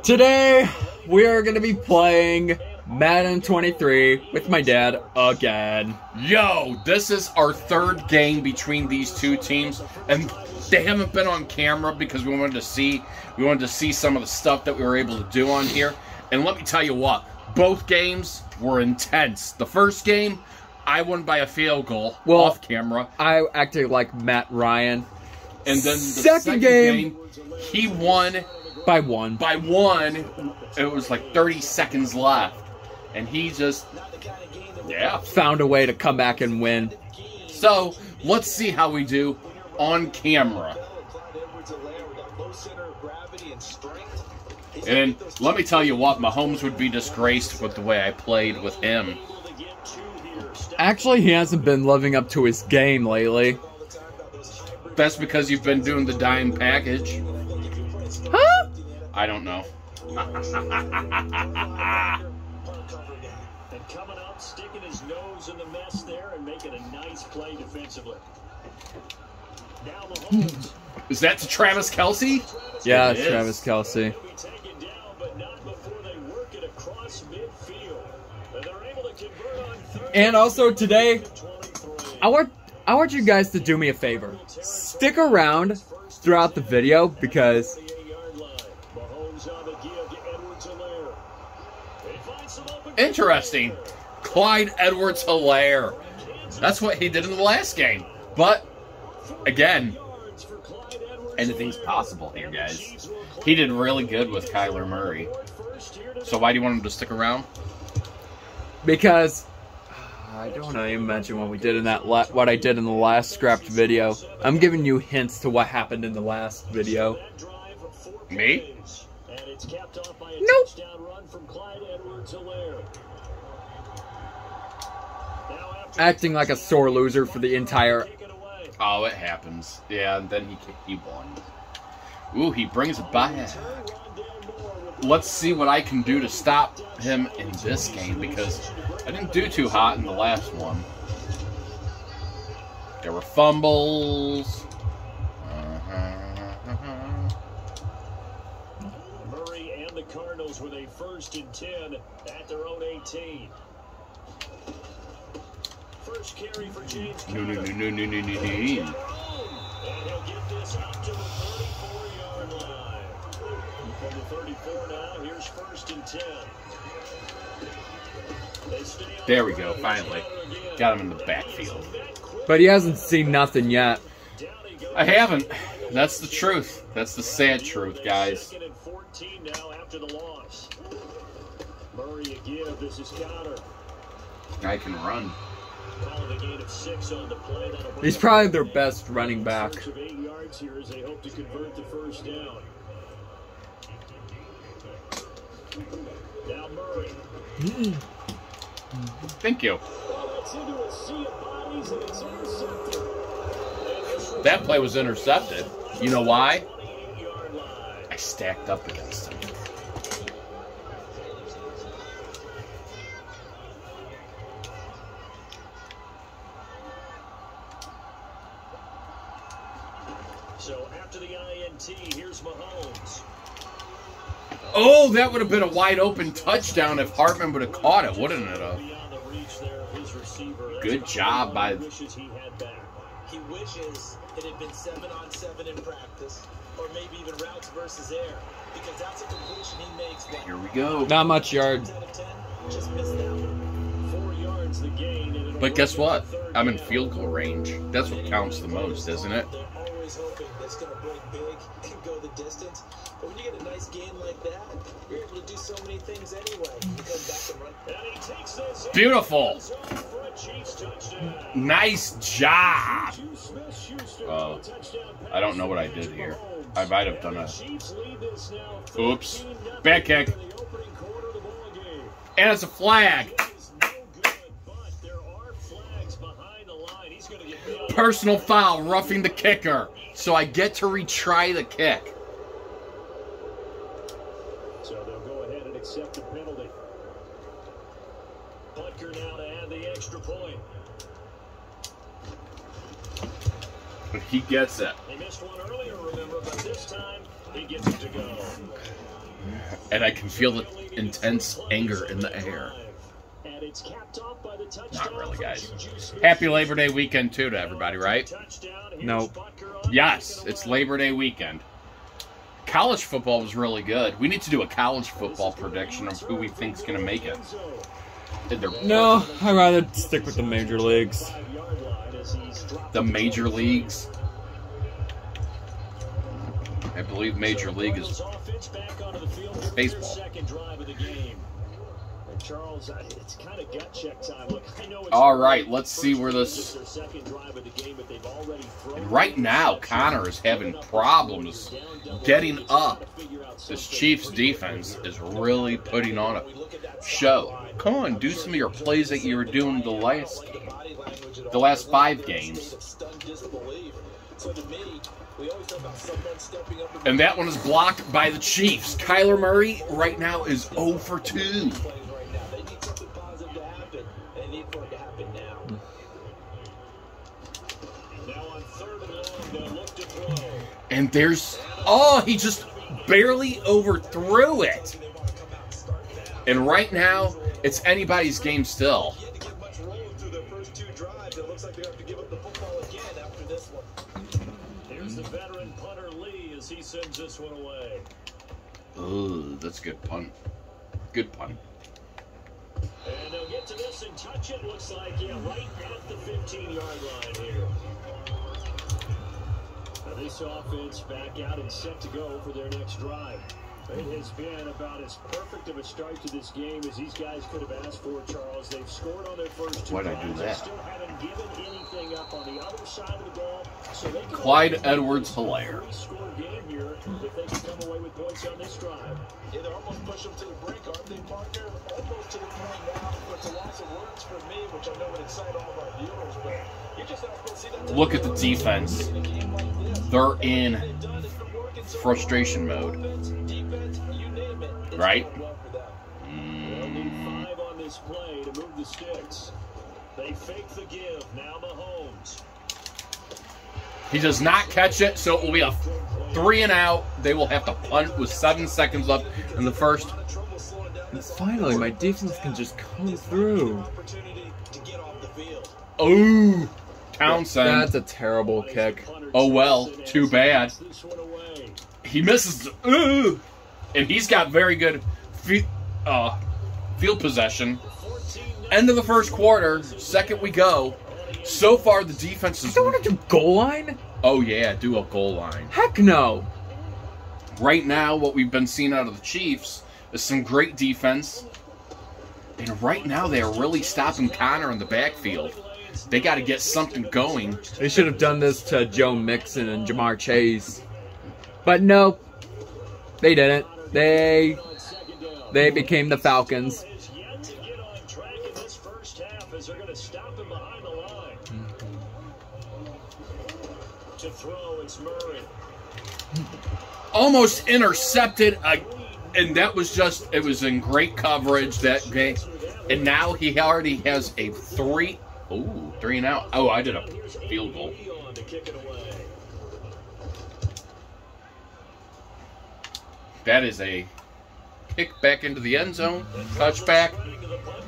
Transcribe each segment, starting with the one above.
Today, we are going to be playing Madden 23 with my dad again. Yo, this is our third game between these two teams, and they haven't been on camera because we wanted to see we wanted to see some of the stuff that we were able to do on here. And let me tell you what, both games were intense. The first game, I won by a field goal Well, off camera, I acted like Matt Ryan and then the second second, game- game, he won by one. by one. It was like 30 seconds left, and he just yeah. Found a way to come back and win. So let's see how we do on camera. And let me tell you what, Mahomes would be disgraced with the way I played with him. Actually, he hasn't been living up to his game lately. That's because you've been doing the dime package. Huh? I don't know. And coming up, sticking his nose in the mess there and making a nice play defensively. Now Mahomes Is that to Travis Kelce? Yeah, It is. Travis Kelce. will be taken down, but not before they work it across midfield. And they're able to convert on third And also today, I want I want you guys to do me a favor. Stick around throughout the video because 38-yard line. Mahomes on the give to Edwards-Helaire. He finds some open Interesting. Clyde Edwards Helaire. That's what he did in the last game. But, again, yards for Clyde Edwards. anything's possible here, guys. He did really good with Kyler Murray. So why do you want him to stick around? because I don't want to even mention what we did in that la- what I did in the last scrapped video. I'm giving you hints to what happened in the last video. That drive of four Me? plays, And it's capped off by a Nope. Touchdown run from Clyde Edwards-Helaire. Now after Acting like a sore loser for the entire. take it away. Oh, it happens. Yeah, and then he he won. Ooh, he brings it back. Let's see what I can do to stop him in this game because I didn't do too hot in the last one. There were fumbles. Murray and the with a first and 10 at their own 18. First carry for James No, no, no, no, no, no, no, no. And he'll get this out to the 34-yard line. From the 34 now, here's first and 10. They stay on There we go, finally. Got him in the backfield. But he hasn't seen nothing yet. Down he goes. I haven't. That's the truth. That's the sad truth, guys. Second and 14 now after the loss. Murray a give. This is Connor. I can run. Call it a gain of six on the play. That'll bring He's probably their best running back. Search of eight yards here as they hope to convert the first down. Thank you. That's into a sea of bodies and it's intercepted. That play was intercepted. You know why? 28-yard line. I stacked up against him. So after the INT, here's Mahomes. Oh, that would have been a wide open touchdown if Hardman would have caught it, wouldn't it? Have? Beyond the reach there of his receiver. That's Good job by- he wishes he had back. He wishes it had been seven on seven in practice, or maybe even routes versus air, because that's a completion he makes. What, Here we go. Not much yard. out of ten? Just missed that one. Four yards the gain. and it'll But guess what? I'm in field goal range. That's what counts the most, isn't it? They're always hoping it's going to break big and go the distance. But when you get a nice game like that, you're able to do so many things anyway. You come back and run. And he takes this in. Beautiful. Goes off for a Chiefs touchdown. Nice job. Juju Smith-Schuster uh, Oh, with a touchdown I don't know what I did here. I might have done a. Oops. Back kick. And it's a flag. Personal foul, roughing the kicker. So I get to retry the kick. So they'll go ahead and accept the penalty. Butker now to add the extra point. He gets it. He missed one earlier, but this time he gets it to go. And I can feel the intense anger in the air. And it's capped off by the touchdown Not really, guys. Happy Labor Day weekend too to everybody, right? Touchdown. Here's Nope. Yes, it's. Labor Day weekend. College football was really good. We need to do a college football prediction of who we think's going to make it. No, I'd rather stick with the major leagues. Five-yard line as he's dropped The the major leagues. I believe major league is back onto the field for their baseball. Second drive of the game. And Charles, uh, it's kind of gut check time. Look, I know All right, let's see where this- game is their second drive of the game, but they've already thrown And right now, Connor is having problems getting up. This Chiefs defense is really putting on a show. Come on, do some of your plays that you were doing the last the last five games. And that one is blocked by the Chiefs. Kyler Murray right now is 0 for 2. They need something positive to happen. They need for it to happen now. Now on third and long, they'll look to throw. And there's oh, he just barely overthrew it. And right now, it's anybody's game still. Looks like they have to give up the football again after this one. Here's the veteran punter Lee as he sends this one away. Ooh, that's a good punt. Good punt. And they'll get to this and touch it. Looks like, yeah, right at the 15 yard line here. Now this offense back out and set to go for their next drive. It has been about as perfect of a start to this game as these guys could have asked for, Charles. They've scored on their first two Why'd I do that? still haven't given anything up on the other side of the ball. So they can Clyde Edwards-Helaire. Three-score game here if they can come away with points on this drive. Yeah, they're almost pushing them to the brink, aren't they, partner? Almost to the point now. It's a loss of words for me, which I know would excite all of our viewers, but you just have to see that. Look at the defense. In a game like this, They're in they've done, it's been working so frustration mode. Offense, defense, you name it. It's Right? worked well for them. They'll Mm, five on this play to move the sticks. They fake the give. Now Mahomes. he does not catch it, so it will be a three and out. They will have to punt with seven seconds left in the first. A lot of trouble slowing down this Finally, my defense can just come through. opportunity to get off the field. Ooh, Townsend. That's a terrible kick. Oh, well, too bad. This one away. he misses. Ooh, and he's got very good fe- uh, field possession. End of the first quarter, second we go. So far, the defense is. You don't want to do goal line? Oh yeah, do a goal line. Heck no. Right now, what we've been seeing out of the Chiefs is some great defense. And right now, they are really stopping Connor in the backfield. They got to get something going. They should have done this to Joe Mixon and Ja'Marr Chase. But no, they didn't. They they became the Falcons. Almost intercepted, and that was just, it was in great coverage that game. And now he already has a three, ooh, three and out. Oh, I did a field goal. On to kick it away. That is a kick back into the end zone, touchback.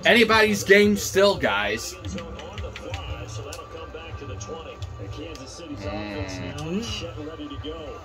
Anybody's game still, guys. End zone on the fly, so that'll come back to the 20. And Kansas City's offense now set and ready to go.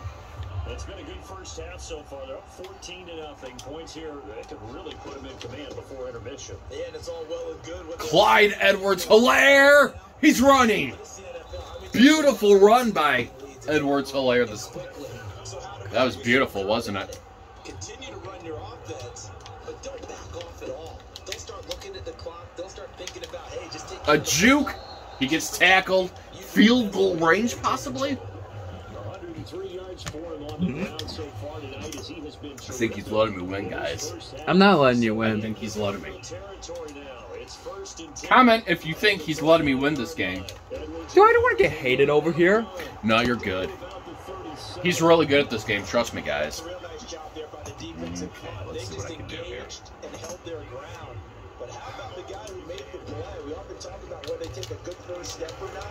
It's been a good first half so far. They're up 14 to nothing. Points here that could really put them in command before intermission. Yeah, and it's all well and good Clyde Edwards Helaire. He's running. It's the NFL. I mean, Beautiful run by Edwards Helaire. This, quickly. So how do that was beautiful, wasn't it? Continue to run your offense, but don't back off at all. Don't start looking at the clock. Don't start thinking about, hey, just take A juke. He gets tackled. Field goal range, possibly. 103 yards for him on the mm-hmm. ground so far tonight as he has been I think he's letting me win, guys. I'm not letting you win. I think he's letting me. Territory now. It's first and 10. Comment if you think he's letting me win this game. Do I don't want to get hated over here? No, you're good. about the 37. He's really good at this game. Trust me, guys. Real nice job there by the defensive front. let's They see just what I can do here. engaged and held their ground. But how about the guy who made the play? We often talk about whether they take a good first step or not.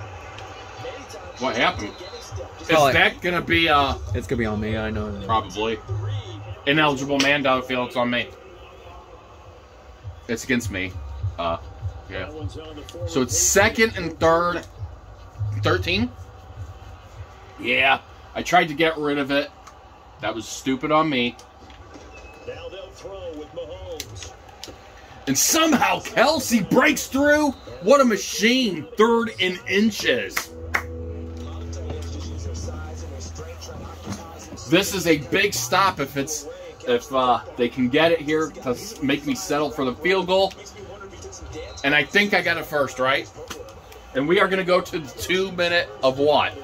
What happened? take any step. Just Is Call that gonna be uh It's gonna be on me. I know. that. probably? Ineligible man downfield. It's on me. It's against me. Uh, yeah. That one's on the forward So it's second and third. 13? Yeah. I tried to get rid of it. That was stupid on me. Now they'll throw with Mahomes. And somehow Kelce breaks through. What a machine. Third in inches. This is a big stop if it's if uh, they can get it here to make me settle for the field goal. And I think I got it first, right? And we are going to go to the two minute of what?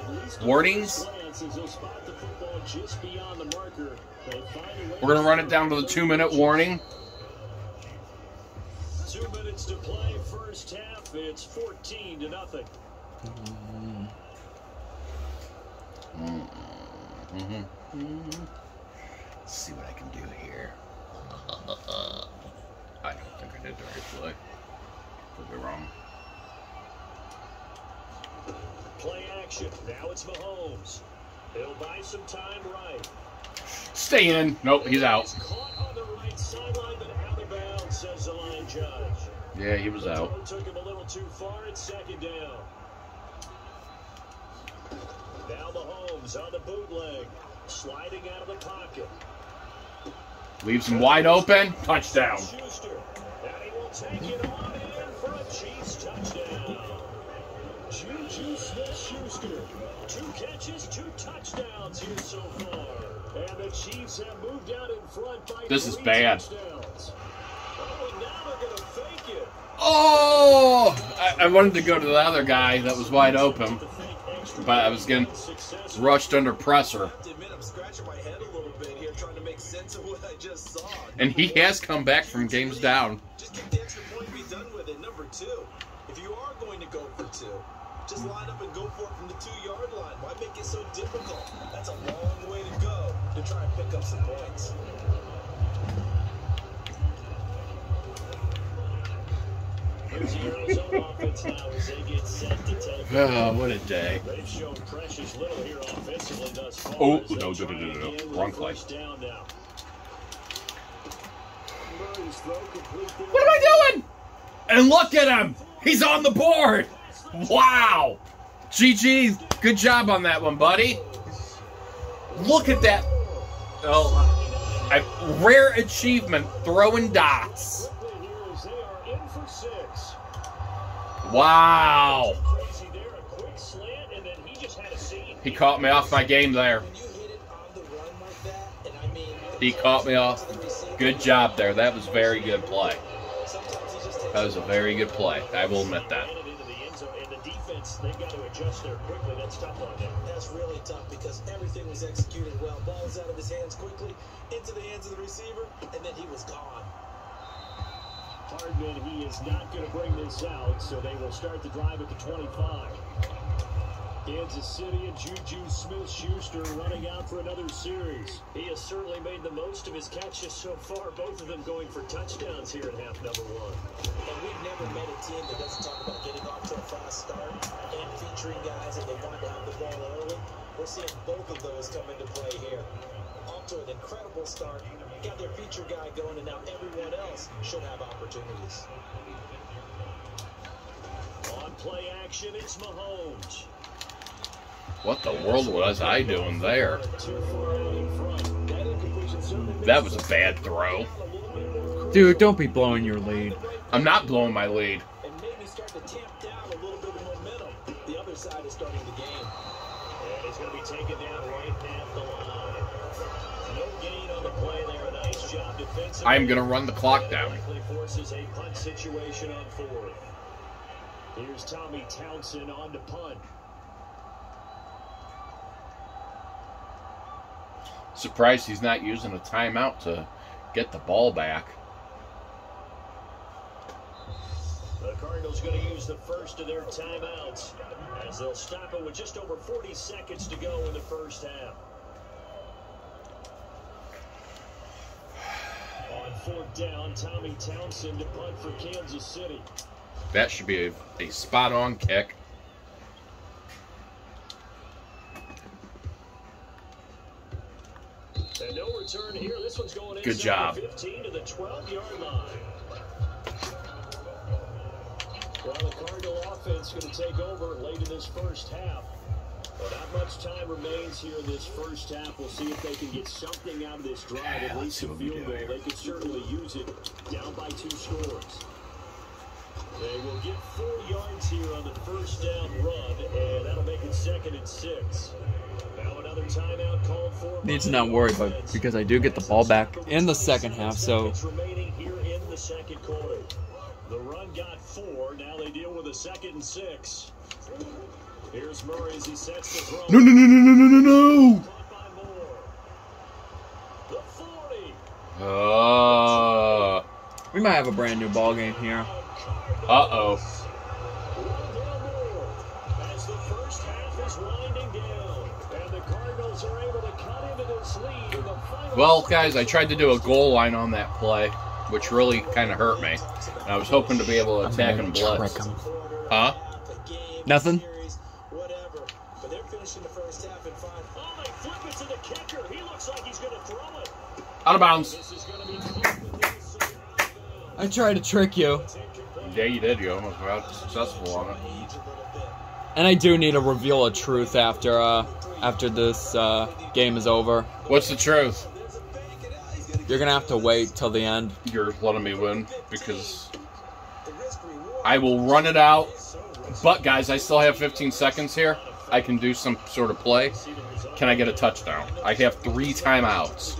Warnings? We're going to run it down to the two minute warning. Two minutes to play, first half. It's 14 to nothing. Let's see what I can do here. I don't think I did the right play. Could be wrong. Play action. Now it's Mahomes. He'll buy some time right. Stay in. Nope, he's out. Caught says the line judge. Yeah, he was out. took him a little too far. It's second down. Now Mahomes on the bootleg, sliding out of the pocket. Leaves him wide open. Touchdown. Schuster, and he will take it on in for a Chiefs touchdown. Juju Smith-Schuster, two catches, two touchdowns here so far, and the Chiefs have moved out in front by This is bad. touchdowns. Oh! I, I wanted to go to the other guy that was wide open, but I was getting rushed under pressure. And he has come back from games down. If you are going to go for two, just line up and go for it from the two-yard line. Why make it so difficult? That's a long way to go to try and pick up some points. Oh, what a day. They've shown precious little here offensively thus far. Oh, as no, no, no, no, no, wrong play. down now. Murray's throw complete there. What am I doing? And look at him! He's on the board! Wow! GG, good job on that one, buddy. Look at that. Oh, a rare achievement throwing dots. Brooklyn here as they are in for six. Wow. He caught me off my game there. He caught me off. Good job there. That was very good play. That was a very good play. I will admit that. Ran it into the end zone, and the defense, they got to adjust there quickly. That's tough on them. That's really tough because everything was executed well. Ball was out of his hands quickly, into the hands of the receiver, and then he was gone. Hardman, he is not going to bring this out, so they will start the drive at the 25. Kansas City and Juju Smith-Schuster running out for another series. He has certainly made the most of his catches so far, both of them going for touchdowns here in half number one. And we've never met a team that doesn't talk about getting off to a fast start and featuring guys that they want to have the ball early. We're seeing both of those come into play here. Off to an incredible start, got their feature guy going, and now everyone else should have opportunities. On play action, it's Mahomes. What the world was I doing there? Too far out in front. That incompletion certainly makes That was a bad throw. it a little bit more Dude, don't be blowing your lead. I'm not blowing my lead. And maybe start to tamp down a little bit of momentum. The other side is starting the game. And he's going to be taken down right Nice job defensively. I am going to run the clock down. Forces a punt situation on fourth. Here's Tommy Townsend on to punt. Surprised he's not using a timeout to get the ball back. The Cardinals going to use the first of their timeouts as they'll stop it with just over 40 seconds to go in the first half. On fourth down, Tommy Townsend to punt for Kansas City. That should be a, a spot on kick. And no return here. This This one's going Good job. 15 to the 12-yard line. Well, the Cardinal offense going to take over late in this first half. But not much time remains here in this first half. We'll see if they can get something out of this drive. Yeah, At least a field goal. They could certainly use it down by two scores. They will get four yards here on the first down run, and that'll make it second and six. Now another timeout called for. Need to not worry, but because I do get the ball back in the second half, so remaining here in the second quarter. The run got four. Now they deal with a second and six. Here's Murray as he sets the throw. No, no, no, no, no, no, no, Caught by Moore. The 40. no. Uh, we might have a brand new ball game here. uh oh. Rondale Moore as the first half is winding down. And the Cardinals are able to cut into this lead in the final. Well, guys, I tried to do a goal line on that play, which really kind of hurt me. And I was hoping to be able to attack and blitz. Huh? Nothing? Whatever. But they're finishing the first half in five. Oh, they flip it to the kicker. He looks like he's going to throw it. Out of bounds. This is going to be Cleveland Minnesota. I tried to trick you, Yeah, you did. You almost got successful on it. and I do need to reveal a truth after uh after this uh, game is over. What's the truth? You're gonna have to wait till the end. You're letting me win because I will run it out. But, guys, I still have 15 seconds here. I can do some sort of play. Can I get a touchdown? I have three timeouts.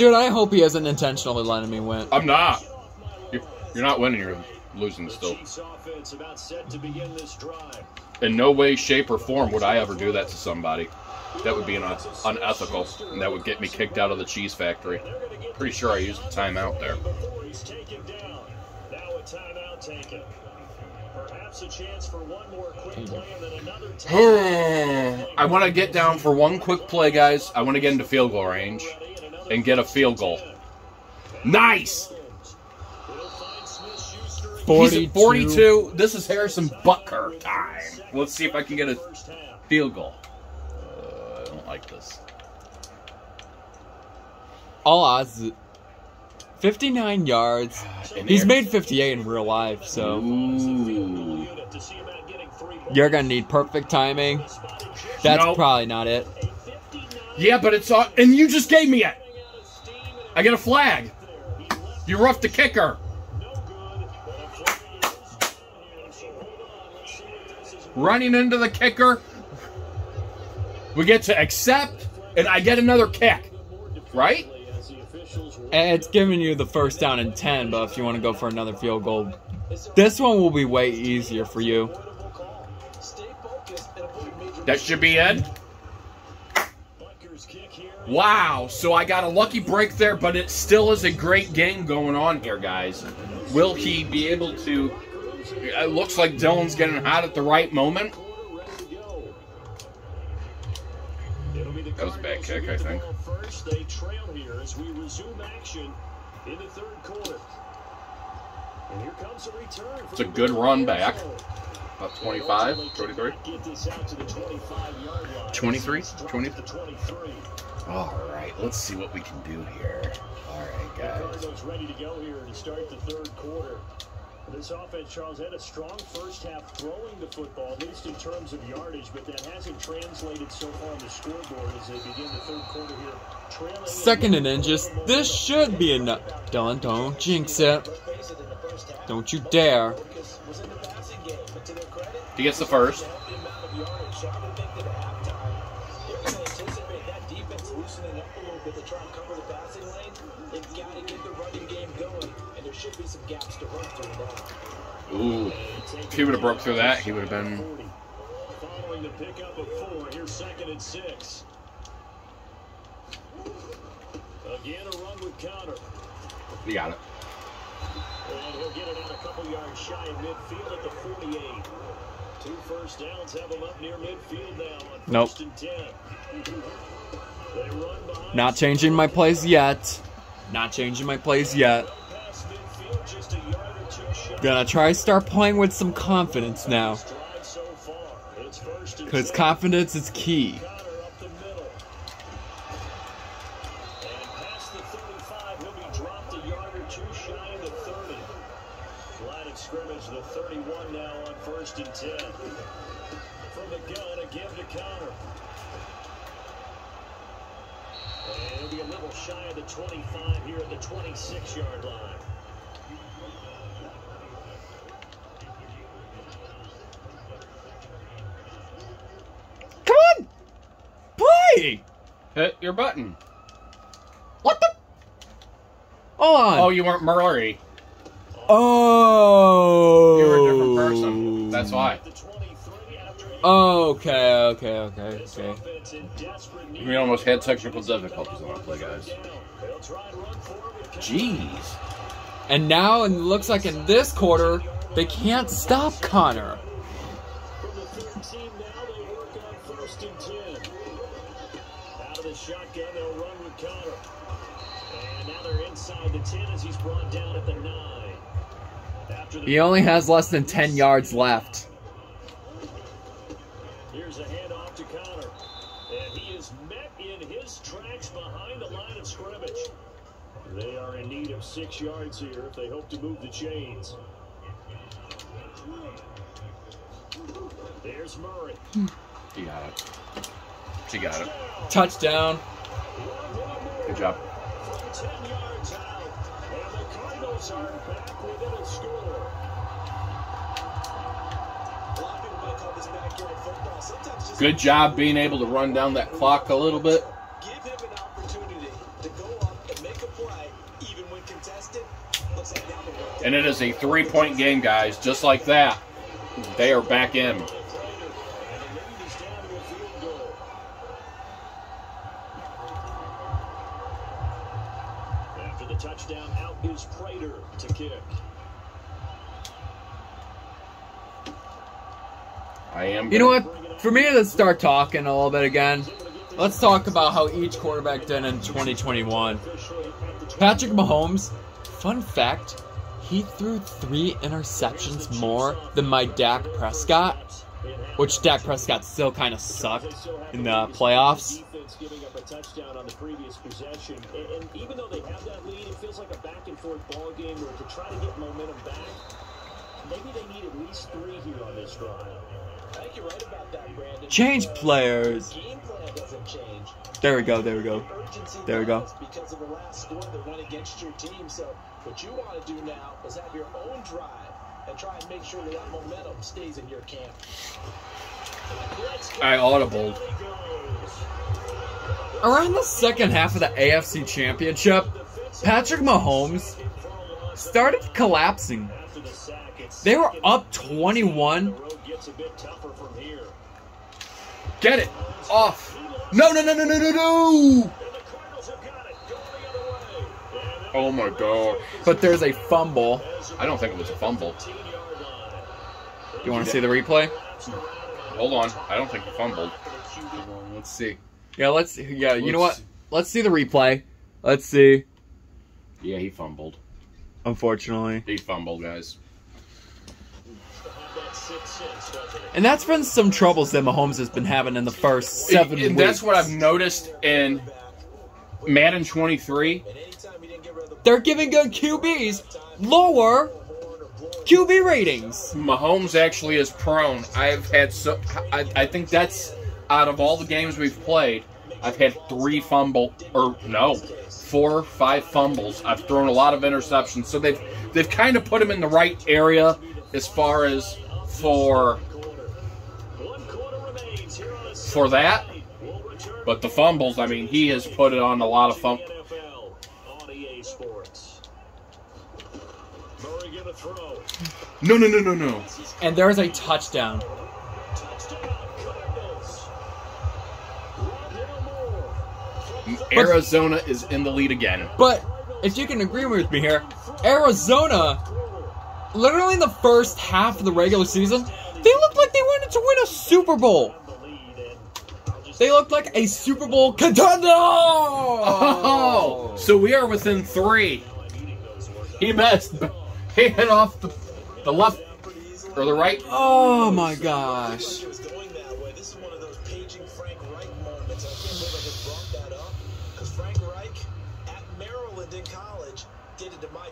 Dude, I hope he isn't intentionally letting me win. I'm not. You're, you're not winning. You're losing still. Chiefs offense about set to begin this drive. In no way, shape, or form would I ever do that to somebody. That would be un- unethical, and that would get me kicked out of the cheese factory. Pretty sure I used the timeout there. Before he's taken down. Now a timeout taken. Perhaps a chance for one more quick play and then another timeout. I want to get down for one quick play, guys. I want to get into field goal range and get a field goal. Nice! He'll find Smith-Schuster again. 42. He's 42. This is Harrison Butker time. Let's see if I can get a field goal. Uh, I don't like this. All odds. 59 yards. He's made 58 in real life, so Ooh. Unit to see about getting three points. you're gonna need perfect timing. That's Nope. probably not it. Yeah, but it's on. And you just gave me it. I get a flag. You roughed the kicker. Running into the kicker. We get to accept, and I get another kick. Right? And It's giving you the first down and 10, but if you want to go for another field goal, this one will be way easier for you. Stay focused and avoid major That should be it. Butker's kick here. Wow, so I got a lucky break there, but it still is a great game going on here, guys. Will he be able to? It looks like Dylan's getting hot at the right moment. That was a bad kick, I think. First, they trail here as we resume action in the third quarter. And here comes a return. It's a good run back. About 25, 23. Get this out to the 25-yard line. 23? 20? 23. All right, let's see what we can do here. All right, guys. Cardinals ready to go here to start the third quarter. This offense, Charles, had a strong first half throwing the football, at least in terms of yardage, but that hasn't translated so far on the scoreboard as they begin the third quarter here. Trailing Second and inches. This should be enough. Dylan, don't jinx it. face it in the first half. Don't you dare. He gets the first. the amount of yardage. So I would think that at halftime, they're going to anticipate that defense loosening up a little bit to try and cover the passing lane. They've got to get the running game going, and there should be some gaps to run through now. Ooh, if he would have broke through that, he would have been. Following the pickup of four, here's second and six. Again, a run with Connor. He got it. And he'll get it out a couple yards shy of midfield at the 48. Two first downs have him up near midfield now on Nope. first and 10. They run behind Not changing my plays yet. Not changing my plays yet. past midfield, just a yard or two shy. Gonna try to start playing with some confidence now. Drive so far. It's first and Because confidence is key. Shy of the 25 here at the 26-yard line. Come on! Play! Hit your button. What the? Hold on. Oh, you weren't Murray. Oh. You were a different person. That's why. The 23 after a Okay, okay, okay, This okay. We almost had technical difficulties on our play, guys. Jeez. And now it looks like in this quarter, they can't stop Connor. 13 now, they work on first and 10. Out of the shotgun, they'll the 10 as he's brought down at the 9. He only has less than 10 yards left. Here's a handoff to Connor. And he is met in his tracks behind the line of scrimmage. They are in need of six yards here if they hope to move the chains. There's Murray. You got it. She got it. Touchdown. Good job. 10 yards out. And the Cardinals are back within a score. A lot of people might call this backyard football. Sometimes just Good job being able to run down that clock a little bit. give him an opportunity to go up and make a play, even when contested. Looks like now the work And it is a three point game, guys. Just like that. They are back in. And the lead is down to a field goal. After the touchdown, out is Prater to kick. I am. You know what? For me to start talking a little bit again, let's talk about how each quarterback did in 2021. Patrick Mahomes, fun fact, he threw three interceptions more than my Dak Prescott, which Dak Prescott still kind of sucked in the playoffs. Giving up a touchdown on the previous possession, and, even though they have that lead, it feels like a back and forth ball game where to try to get momentum back, maybe they need at least three here on this drive. I think you're right about that, Brandon. Change players. There we go, there we go. There we go. Because of the last score that went against your team. So what you want to do now is have your own drive and try and make sure that momentum stays in your camp. I audibled. Around the second half of the AFC Championship, Patrick Mahomes started collapsing. They were up 21. The road gets a bit tougher from here. Get it off. No, no, no, no, no, no, no. Oh my god. But there's a fumble. I don't think it was a fumble. 15-yard. You want to see the replay? Hold on. I don't think he fumbled. Let's see. Yeah, let's. Yeah, you know what? Let's see the replay. Let's see. Yeah, he fumbled. Unfortunately, He fumbled, guys. Have that six sense, doesn't it? and that's been some troubles that Mahomes has been having in the first seven weeks. that's what I've noticed in Madden 23. They're giving good QBs lower QB ratings. Mahomes actually is prone. I've had so. I, I think that's out of all the games we've played, I've had three fumble or no, four, five fumbles. I've thrown a lot of interceptions, so they've they've kind of put him in the right area as far as for for that. But the fumbles, I mean, he has put it on a lot of fum. NFL on EA Sports. Murray gonna throw. No, no, no, no, no. And there's a touchdown. Touchdown Cardinals. Rondale Moore. Arizona is in the lead again. But if you can agree with me here, Arizona, literally in the first half of the regular season, they looked like they wanted to win a Super Bowl. The lead and I'll just They looked like a Super Bowl contender. Oh, so we are within three. He messed hit off the, the left or the right. Oh my gosh.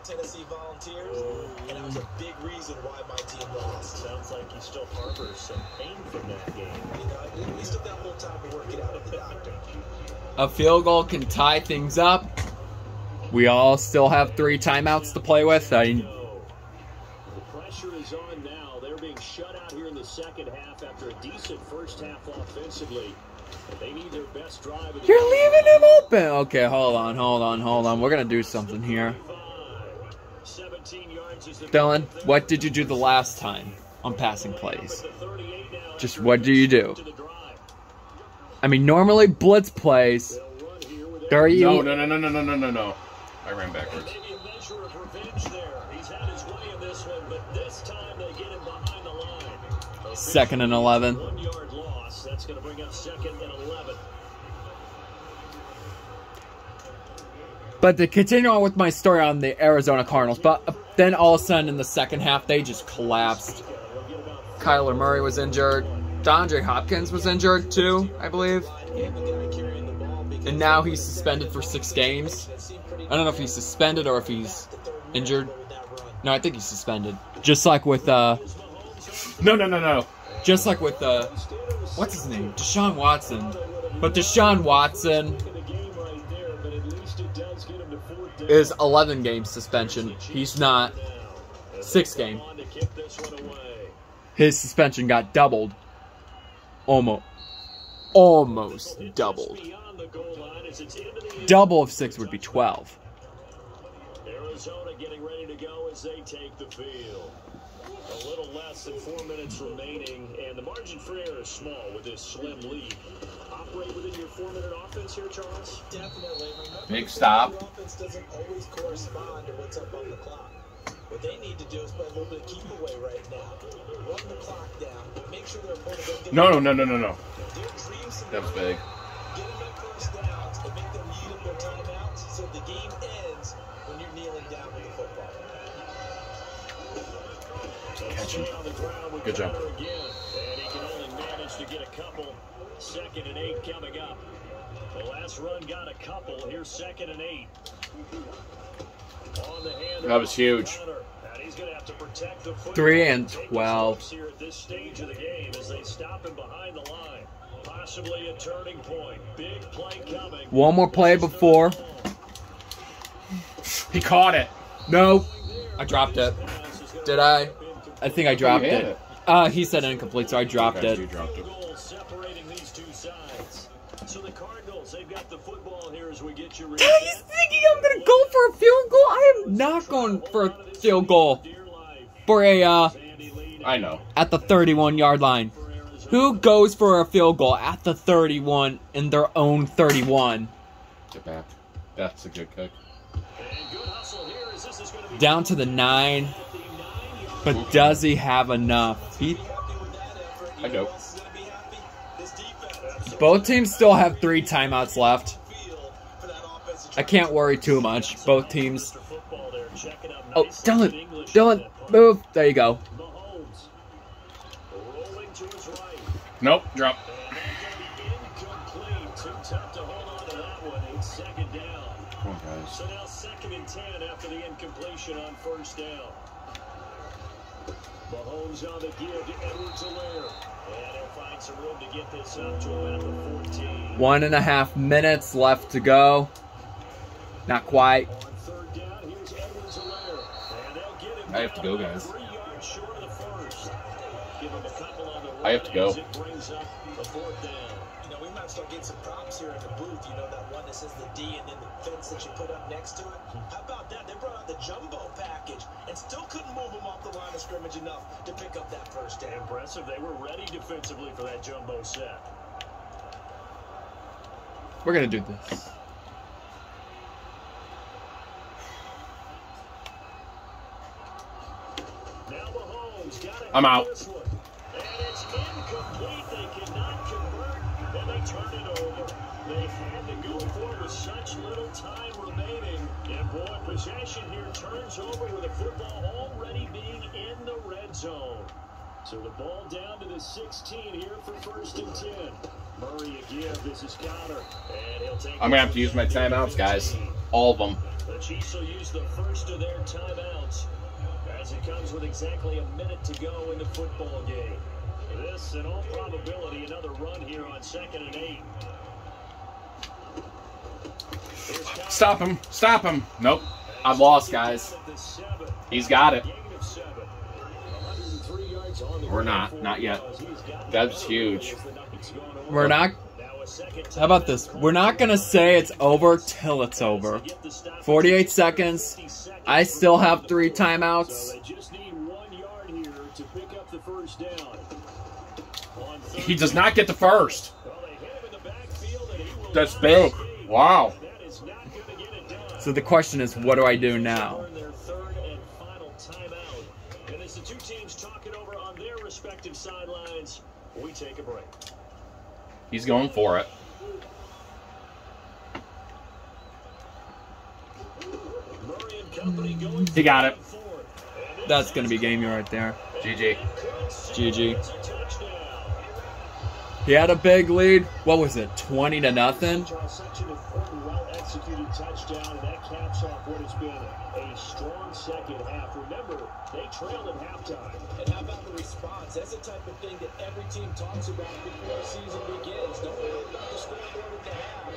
Tennessee Volunteers, and that was a big reason why my team lost. Sounds like he still harbors some pain from that game. A field goal can tie things up. We all still have three timeouts to play with. I decent first half offensively. They need their best drive the You're leaving him open. Okay, hold on, hold on, hold on. We're gonna do something here. Dylan, what did you do the last time on passing plays? Just what do you do? I mean, normally blitz plays. Are you? No, no, no, no, no, no, no, no. I ran backwards. Second and 11. One yard loss. That's going to bring up second and 11. But to continue on with my story on the Arizona Cardinals, but then all of a sudden in the second half they just collapsed. Kyler Murray was injured. DeAndre Hopkins was injured too, I believe. And now he's suspended for six games. I don't know if he's suspended or if he's injured. No, I think he's suspended. Just like with uh No, no, no, no. just like with uh what's his name? Deshaun Watson. But Deshaun Watson The is 11 game suspension. He's not six game. His suspension got doubled. Almost almost doubled. The the. Double of 6 would be 12. Arizona getting ready to go as they take the field. A little less than four minutes remaining, and the margin for error is small with this slim lead. Operate within your four-minute offense here, Charles. Definitely. Remember, Big stop. Offense doesn't always correspond to what's up on the clock. What they need to do is play a little bit of keep away right now. Run the clock down. Make sure their opponent don't get No, no, no, no, no, no. their That was big. Get them their first downs and make them yield up their timeouts so the game ends get a couple. Second and eight coming up. The last run got a couple. Here's second and eight. On the hand That was huge. And he's gonna have to protect the football. Three and 12. Here at this stage of the game as they stop him behind the line. Possibly a turning point. Big play coming. One more play before. He caught it. No. I dropped it. Did I? I think I dropped had it. it. Uh, he said incomplete, so I dropped Okay, you it. dropped it. Goal separating these two sides. So the Cardinals, they've got the football here as we get you ready. He's thinking I'm gonna go for a field goal. I am not going for a field goal for a uh I know. at the 31 yard line. Who goes for a field goal at the 31 in their own 31? Get back. That's a good kick. And good hustle here as this is gonna be Down to the nine, at the nine-yard but does he have enough? He, I know. Both teams still have three timeouts left. I can't worry too much. Both teams. Oh, Dylan, Dylan, move. There you go. Nope, drop. Oh, guys. So now second and ten after the incompletion on first down. Mahomes on the give to Edwards Helaire. And he'll find some room to get this up to about the 14. One and a half minutes left to go. Not quite. On third down, here's Edwards Helaire. And they'll get him I have to go, guys. Three yards short of the first. Give him a couple on the I have to run go. Start getting some props here in the booth. You know, that one that says the D and then the fence that you put up next to it. Hmm. How about that? They brought out the jumbo package and still couldn't move them off the line of scrimmage enough to pick up that first down. Impressive. They were ready defensively for that jumbo set. We're gonna do this. Now Mahomes got it I'm out. Time remaining. And boy, possession here turns over with the football already being in the red zone. So the ball down to the 16 here for first and 10. Murray again. This is Connor. And he'll take I'm gonna have to use my timeouts, guys. All of them. The Chiefs will use the first of their timeouts as it comes with exactly a minute to go in the football game. This, in all probability, another run here on second and eight. Stop him. Stop him. Nope. I've lost, guys. At the seven. He's got it. Gain of seven. 103 yards on the We're not. Not yet. That's huge. As the Nuggets going over. We're not. Now a second How about this? We're not gonna say it's over till it's over. 48 seconds. I still have three timeouts. just need one yard here to pick up the first down. He does not get the first. That's big. hit So the question is, what do I do now? Earn their third and final as the two teams talk it over on their respective sidelines, we take a break. He's going for it. Murray and company going He got it. forward. And this That's gonna be gamey right there. GG. GG. He had a big lead. What was it? 20 to nothing. Touchdown, that caps off what has been a strong second half. Remember, they trailed at halftime. And how about the response? That's the type of thing that every team talks about before season begins. Don't worry about the the half.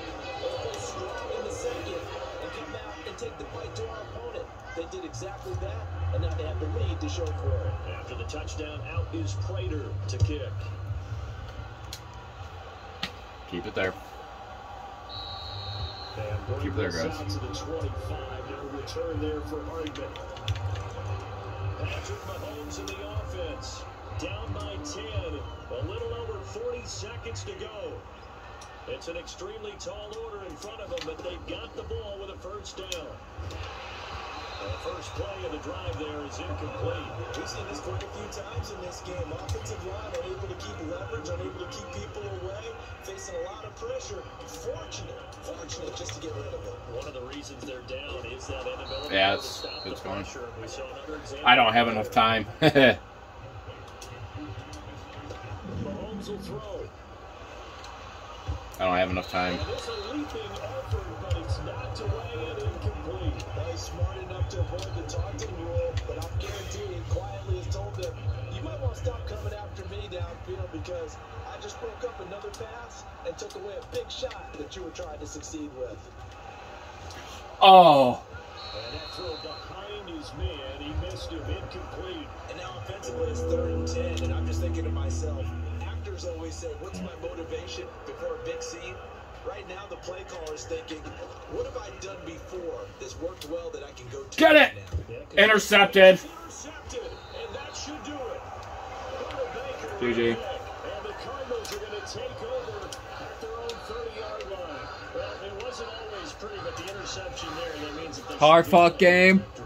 Strong in the second and come out and take the to our opponent. They did exactly that, and now they have the lead to show for it. After the touchdown, out is Prater to kick. Keep it there. Keep it there, guys. To the 25. No return there for Hardman. Patrick Mahomes in the offense. Down by 10. A little over 40 seconds to go. It's an extremely tall order in front of them, but they've got the ball with a first down. The first play of the drive there is incomplete. We've seen this quite a few times in this game. Offensive line unable to keep leverage, unable to keep people away, facing a lot of pressure. Fortunate, fortunate just to get rid of it. One of the reasons they're down is that inability Yeah, to it's- stop it's the fine. pressure. We saw another example. I don't have enough time. Mahomes will throw. I don't have enough time. And it's a leaping effort, but it's knocked away and incomplete. Well, he's smart enough to avoid the taunting rule, but I'm guaranteed he quietly has told them, you might want to stop coming after me downfield because I just broke up another pass and took away a big shot that you were trying to succeed with. Oh. And that throw behind his man, he missed him incomplete. And now offensively it's third and ten, and I'm just thinking to myself, actors always say, what's my motivation before a big scene? Right now the play caller is thinking, what have I done before that's worked well that I can go to Get right it! now? Yeah, 'cause Intercepted. Intercepted, and that should do it. Connor Baker GG. with the pick,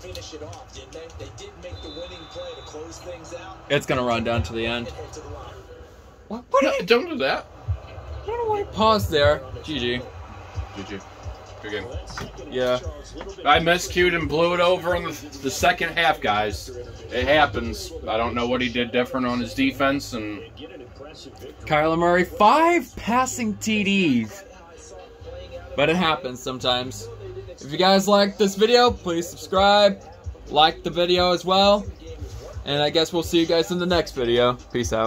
finish it off, didn't they? They did make the winning play to close things out It's gonna run down to the end. head to the line. What? what No, don't do that. I don't know why I paused there. GG. GG. Good game. Well, that second Yeah. half, Charles, a little bit I miscued and blew it over in the, the second half, guys. It happens. I don't know what he did different on his defense, and and get an impressive victory. Kyler Murray, five passing TDs. But it happens sometimes. If you guys like this video, please subscribe. Like the video as well. And I guess we'll see you guys in the next video. Peace out.